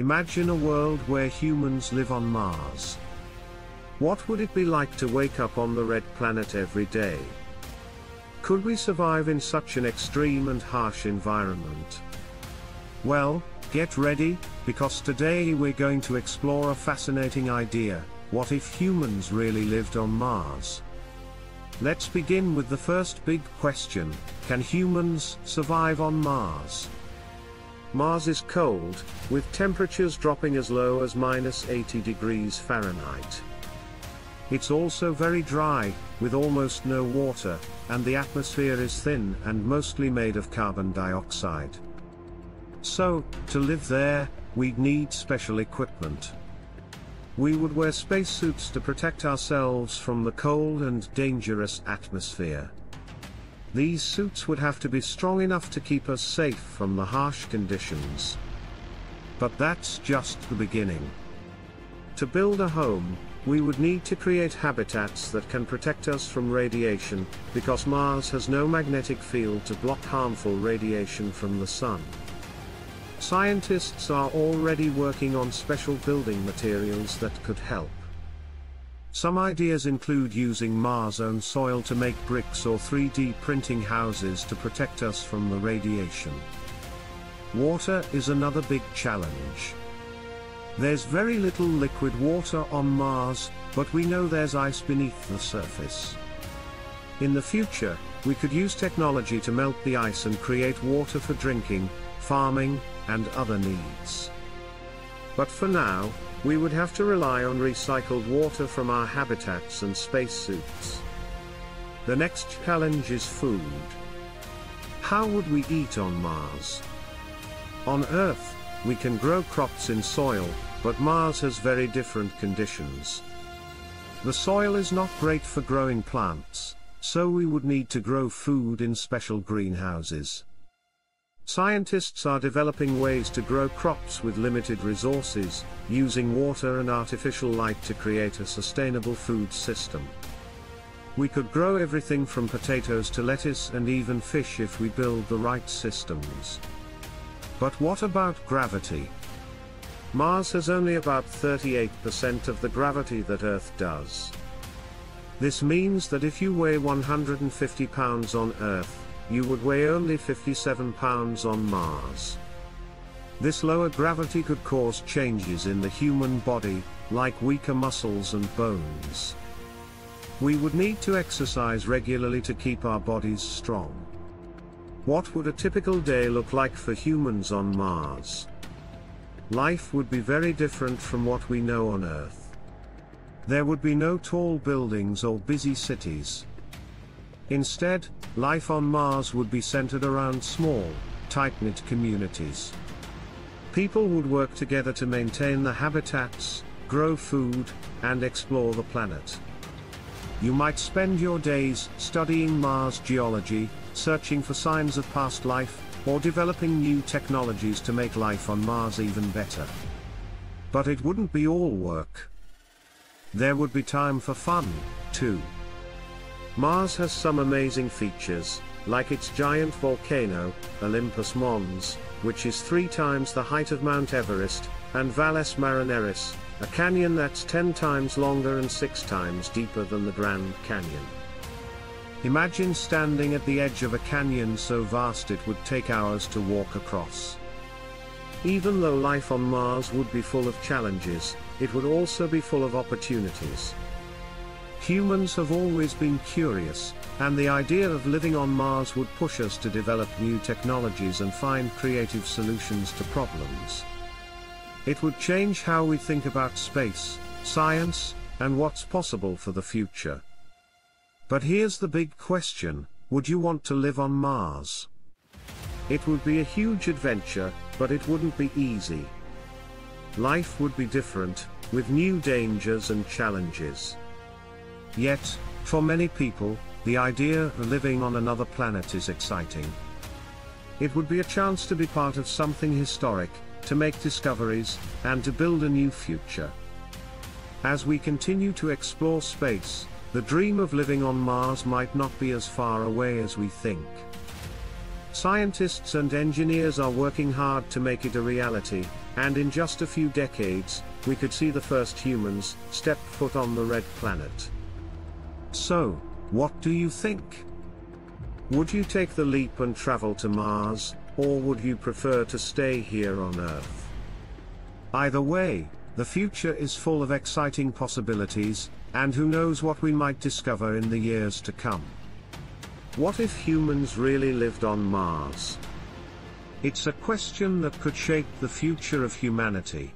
Imagine a world where humans live on Mars. What would it be like to wake up on the red planet every day? Could we survive in such an extreme and harsh environment? Well, get ready, because today we're going to explore a fascinating idea, what if humans really lived on Mars? Let's begin with the first big question, can humans survive on Mars? Mars is cold, with temperatures dropping as low as minus 80 degrees Fahrenheit. It's also very dry, with almost no water, and the atmosphere is thin and mostly made of carbon dioxide. So, to live there, we'd need special equipment. We would wear spacesuits to protect ourselves from the cold and dangerous atmosphere. These suits would have to be strong enough to keep us safe from the harsh conditions. But that's just the beginning. To build a home, we would need to create habitats that can protect us from radiation, because Mars has no magnetic field to block harmful radiation from the Sun. Scientists are already working on special building materials that could help. Some ideas include using Mars-own soil to make bricks or 3D printing houses to protect us from the radiation. Water is another big challenge. There's very little liquid water on Mars, but we know there's ice beneath the surface. In the future, we could use technology to melt the ice and create water for drinking, farming, and other needs. But for now, we would have to rely on recycled water from our habitats and spacesuits. The next challenge is food. How would we eat on Mars? On Earth, we can grow crops in soil, but Mars has very different conditions. The soil is not great for growing plants, so we would need to grow food in special greenhouses. Scientists are developing ways to grow crops with limited resources, using water and artificial light to create a sustainable food system. We could grow everything from potatoes to lettuce and even fish if we build the right systems. But what about gravity? Mars has only about 38% of the gravity that Earth does. This means that if you weigh 150 pounds on Earth, you would weigh only 57 pounds on Mars. This lower gravity could cause changes in the human body, like weaker muscles and bones. We would need to exercise regularly to keep our bodies strong. What would a typical day look like for humans on Mars? Life would be very different from what we know on Earth. There would be no tall buildings or busy cities. Instead, life on Mars would be centered around small, tight-knit communities. People would work together to maintain the habitats, grow food, and explore the planet. You might spend your days studying Mars geology, searching for signs of past life, or developing new technologies to make life on Mars even better. But it wouldn't be all work. There would be time for fun, too. Mars has some amazing features, like its giant volcano, Olympus Mons, which is three times the height of Mount Everest, and Valles Marineris, a canyon that's 10 times longer and 6 times deeper than the Grand Canyon. Imagine standing at the edge of a canyon so vast it would take hours to walk across. Even though life on Mars would be full of challenges, it would also be full of opportunities. Humans have always been curious, and the idea of living on Mars would push us to develop new technologies and find creative solutions to problems. It would change how we think about space, science, and what's possible for the future. But here's the big question, would you want to live on Mars? It would be a huge adventure, but it wouldn't be easy. Life would be different, with new dangers and challenges. Yet, for many people, the idea of living on another planet is exciting. It would be a chance to be part of something historic, to make discoveries, and to build a new future. As we continue to explore space, the dream of living on Mars might not be as far away as we think. Scientists and engineers are working hard to make it a reality, and in just a few decades, we could see the first humans step foot on the red planet. So, what do you think? Would you take the leap and travel to Mars, or would you prefer to stay here on Earth? Either way, the future is full of exciting possibilities, and who knows what we might discover in the years to come. What if humans really lived on Mars? It's a question that could shape the future of humanity.